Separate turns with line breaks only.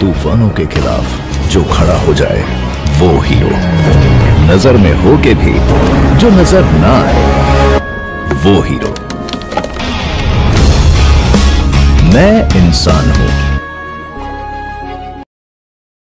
तूफानों के खिलाफ जो खड़ा हो जाए, वो हीरो। नज़र में हो के भी जो नज़र ना आए, वो हीरो। मैं इंसान हूँ।